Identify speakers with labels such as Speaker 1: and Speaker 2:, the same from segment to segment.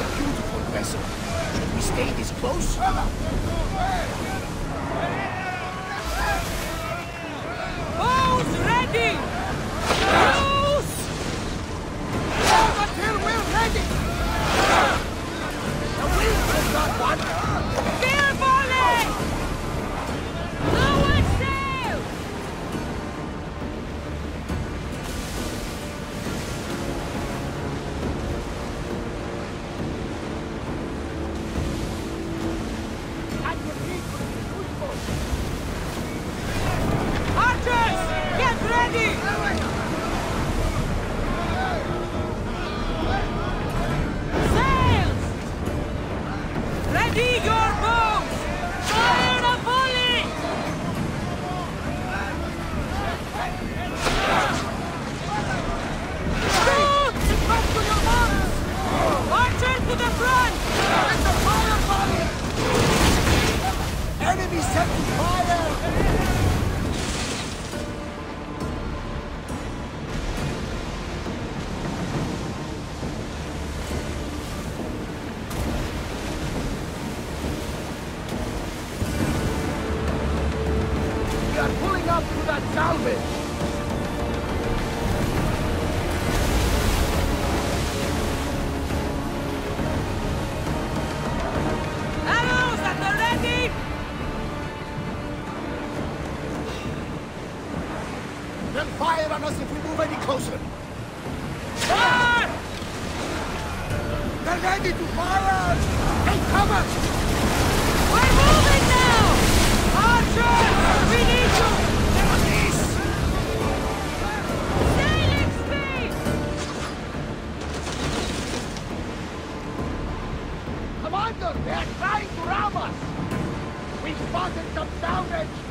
Speaker 1: a beautiful vessel. Should we stay this close?
Speaker 2: Bows ready! Bows!
Speaker 1: Until we're ready!
Speaker 2: Ready
Speaker 1: any closer!
Speaker 2: Fire!
Speaker 1: They're ready to fire! Hey, cover!
Speaker 2: We're
Speaker 1: Spotted some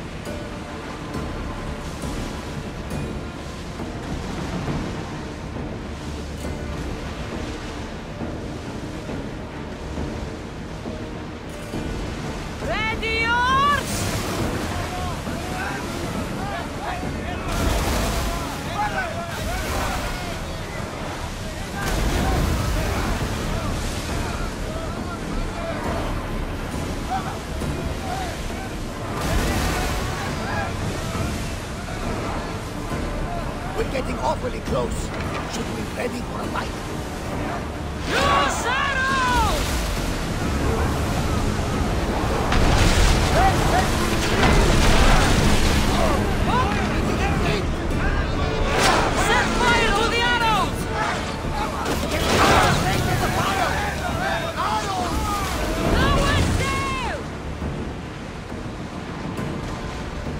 Speaker 1: getting awfully close. Should we be ready for a fight?
Speaker 2: Use arrows! Set fire to the!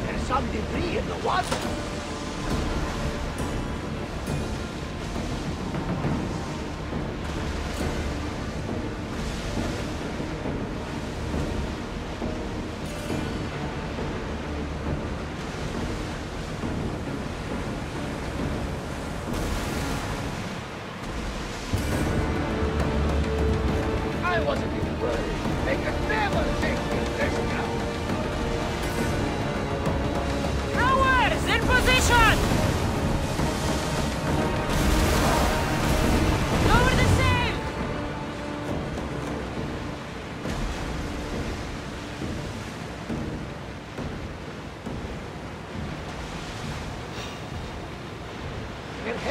Speaker 1: There's some debris in the water.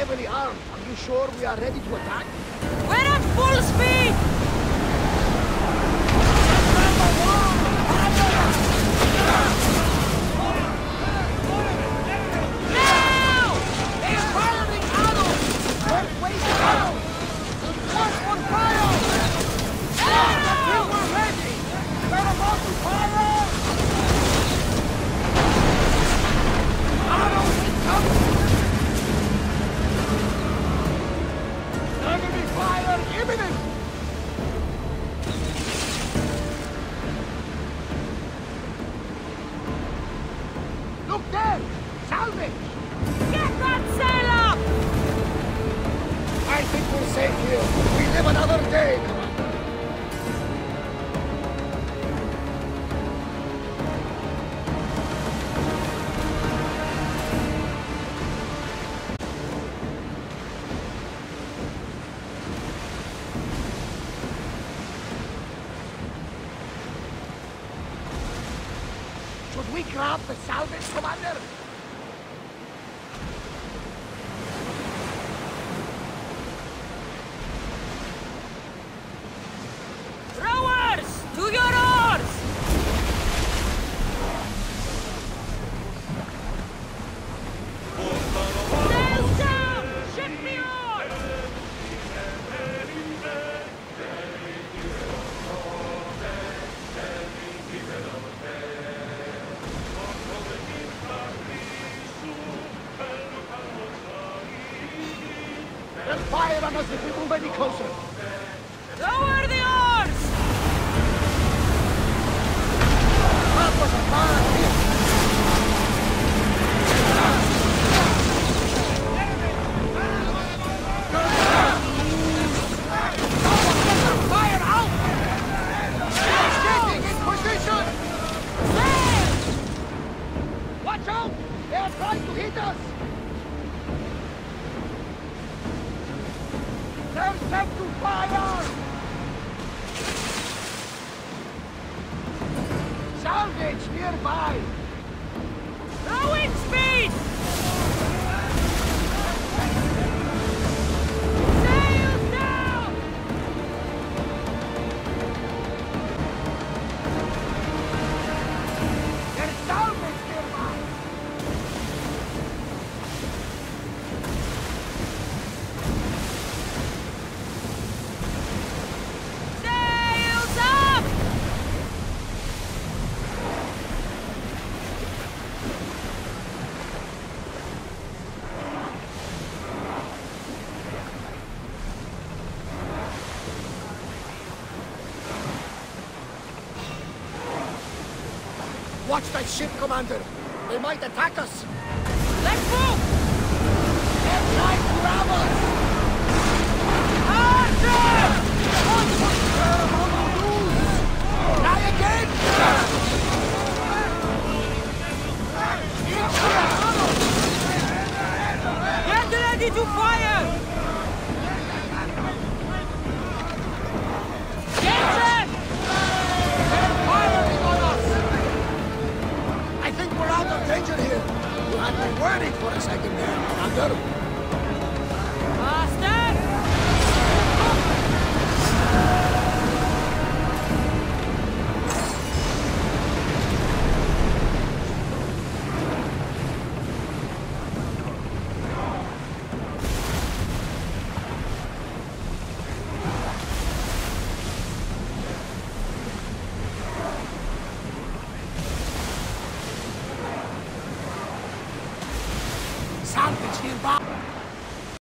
Speaker 1: Heavily armed. Are you sure we are ready to attack?
Speaker 2: We're at full speed!
Speaker 1: Look there! Salvage! Get that sail up! I
Speaker 2: think
Speaker 1: we're safe here. We live another day, grab the salvage, Commander? Fire on us if we move any closer.
Speaker 2: Lower the oars!
Speaker 1: That was Salvage nearby!
Speaker 2: Rowing speed! Sails
Speaker 1: Watch that ship, Commander! They might attack us!
Speaker 2: Let's move!
Speaker 1: Trying to grab us!
Speaker 2: Archer! Get ready to fire!
Speaker 1: Worried for a second there, Commander.
Speaker 2: Faster!